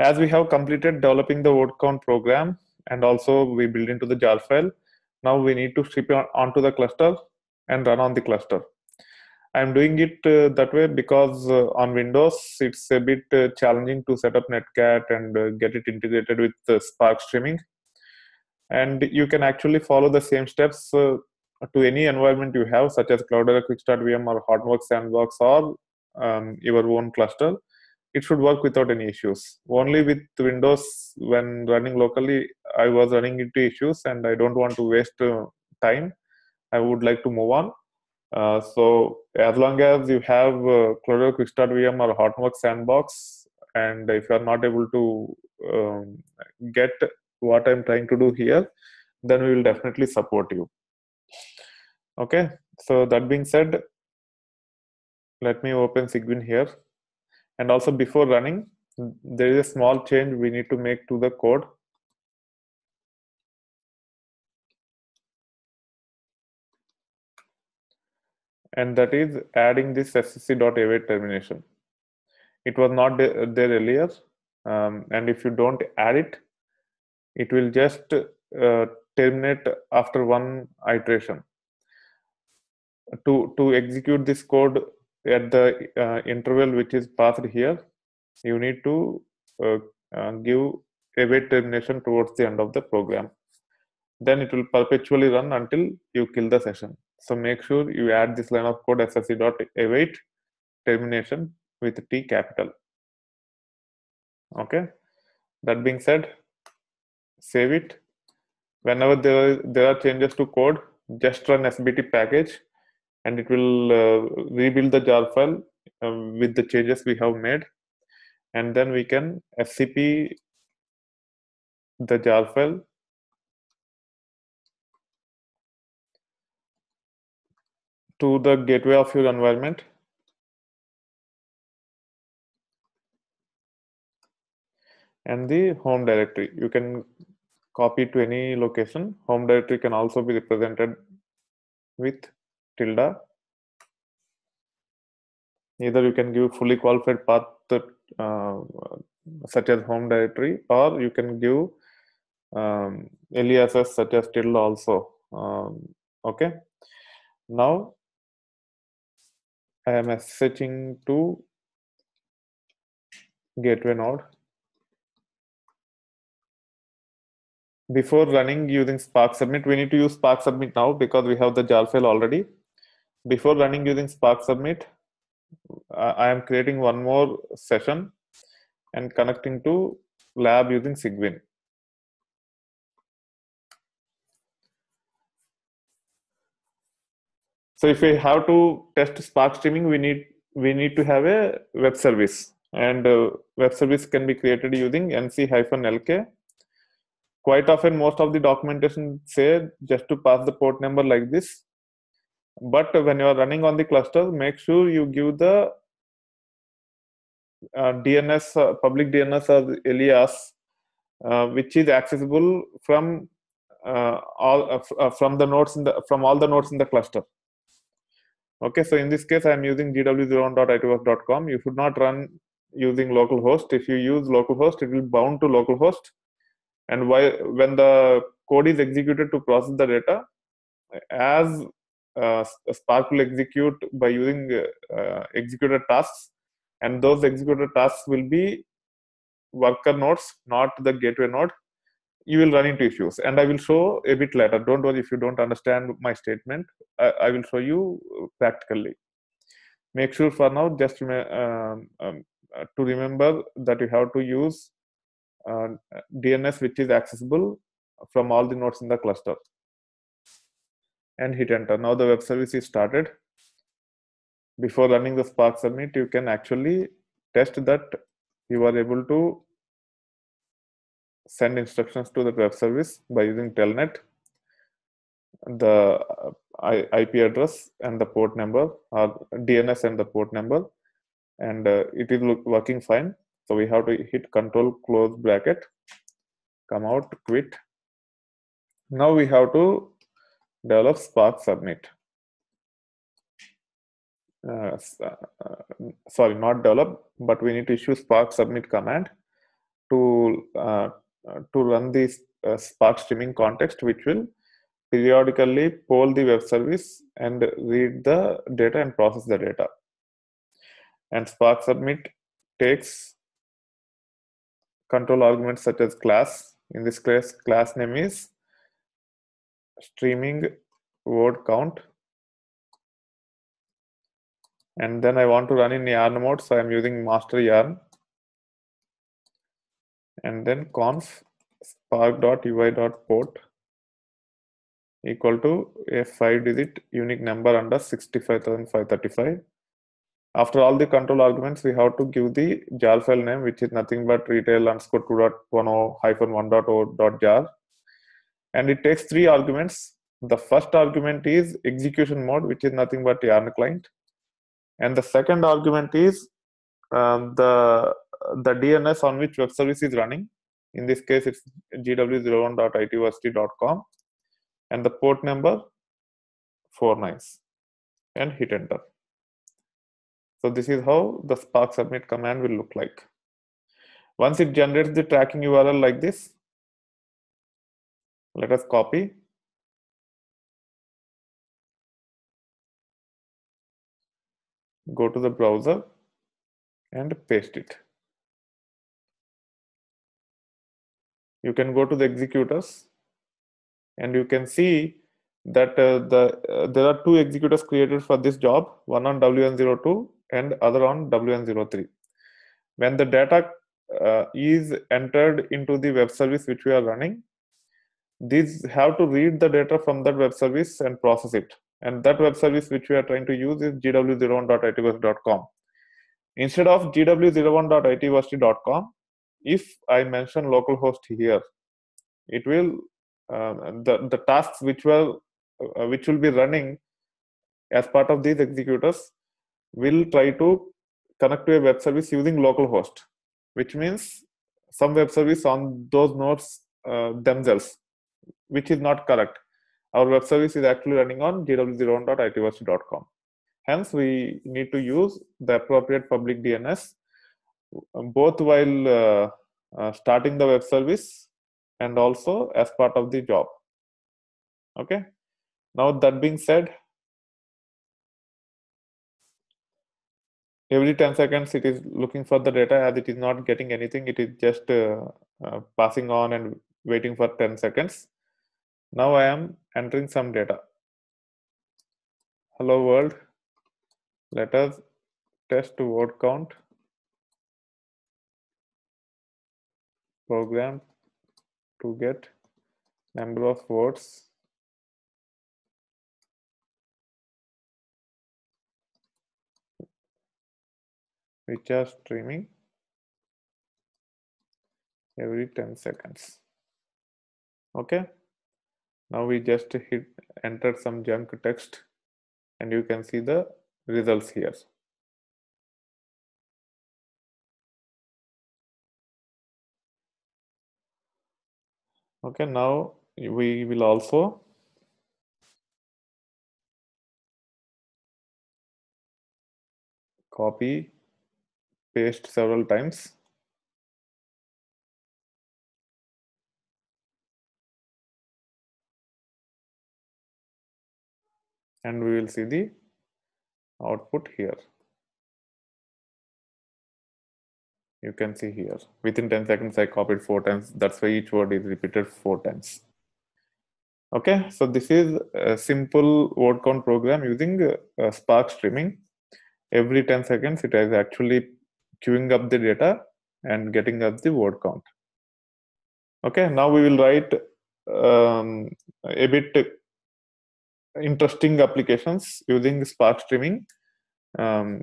As we have completed developing the word count program and also we build into the jar file, now we need to ship it onto the cluster and run on the cluster. I'm doing it uh, that way because uh, on Windows it's a bit uh, challenging to set up Netcat and uh, get it integrated with Spark streaming. And you can actually follow the same steps uh, to any environment you have, such as Cloudera Quickstart VM or Hortonworks Sandbox or um, your own cluster. It should work without any issues. Only with Windows, when running locally, I was running into issues and I don't want to waste uh, time. I would like to move on. Uh, so as long as you have uh, Cloudera Quickstart VM or Hortonworks Sandbox, and if you are not able to um, get what I'm trying to do here, then we will definitely support you okay so that being said let me open Cygwin here and also before running there is a small change we need to make to the code. And that is adding this ssc.await termination. It was not there earlier um, and if you don't add it it will just uh, terminate after one iteration. To to execute this code at the uh, interval which is passed here you need to uh, uh, give await termination towards the end of the program. Then it will perpetually run until you kill the session. So make sure you add this line of code ssc.await termination with t capital. Okay? That being said save it. Whenever there, there are changes to code just run sbt package and it will uh, rebuild the jar file um, with the changes we have made. And then we can scp the jar file. To the gateway of your environment. And the home directory. You can copy to any location. Home directory can also be represented with tilde either you can give fully qualified path uh, such as home directory or you can give um, aliases such as tilde also um, okay? Now i am switching to gateway node. Before running using spark submit we need to use spark submit now because we have the jar file already before running using Spark Submit, I am creating one more session and connecting to lab using Cygwin. So if we have to test Spark streaming, we need we need to have a web service, and uh, web service can be created using nc-lk. Quite often, most of the documentation say just to pass the port number like this, but when you are running on the cluster make sure you give the uh, dns uh, public dns as alias uh, which is accessible from uh, all uh, uh, from the nodes in the from all the nodes in the cluster. Okay so in this case i am using gw01.itversity.com you should not run using localhost. If you use localhost it will bound to localhost. And why when the code is executed to process the data as Spark will execute by using uh, executed tasks, and those executed tasks will be worker nodes, not the gateway node. You will run into issues, and I will show a bit later. Don't worry if you don't understand my statement. I, I will show you practically. Make sure for now just um, um, to remember that you have to use uh, DNS which is accessible from all the nodes in the cluster and hit enter. Now the web service is started. Before running the Spark Submit, you can actually test that you are able to send instructions to the web service by using telnet the uh, IP address and the port number or DNS and the port number and uh, it is working fine so we have to hit control close bracket come out quit now we have to develop Spark Submit. Uh, uh, sorry, not develop, but we need to issue Spark Submit command. to uh, to run this uh, Spark streaming context, which will periodically poll the web service and read the data and process the data. And Spark submit takes control arguments such as class. In this case, class name is streaming word count. And then I want to run in yarn mode, so I'm using master yarn. And then conf spark.ui.port equal to a five digit unique number under 65535. After all the control arguments, we have to give the jar file name, which is nothing but retail underscore 2.10 hyphen 1.0 dot jar. And it takes three arguments. The first argument is execution mode, which is nothing but yarn client. And the second argument is um, the, the DNS on which web service is running. In this case, it's gw01.itversity.com and the port number four nines and hit enter. So this is how the Spark submit command will look like. Once it generates the tracking URL like this, let us copy. Go to the browser and paste it. You can go to the executors and you can see that uh, the uh, there are two executors created for this job one on wn02 and other on wn03 when the data uh, is entered into the web service which we are running these have to read the data from that web service and process it. And that web service which we are trying to use is gw01.itversity.com instead of gw01.itversity.com if i mention localhost here it will um, the the tasks which will uh, which will be running as part of these executors will try to connect to a web service using localhost which means some web service on those nodes uh, themselves which is not correct. Our web service is actually running on gw01.itversity.com hence we need to use the appropriate public dns both while uh, uh, starting the web service and also as part of the job. Okay? Now that being said every 10 seconds it is looking for the data. As it is not getting anything it is just uh, uh, passing on and waiting for 10 seconds now i am entering some data. Hello world. Let us test word count. Program to get number of words. Which are streaming every 10 seconds. Okay now we just hit enter some junk text and you can see the results here. Okay now we will also copy paste several times and we will see the output here. You can see here. Within 10 seconds i copied four times. That's why each word is repeated four times. Okay so this is a simple word count program using uh, spark streaming. Every 10 seconds it is actually queuing up the data and getting up the word count. Okay now we will write um, a bit interesting applications using spark streaming. Um,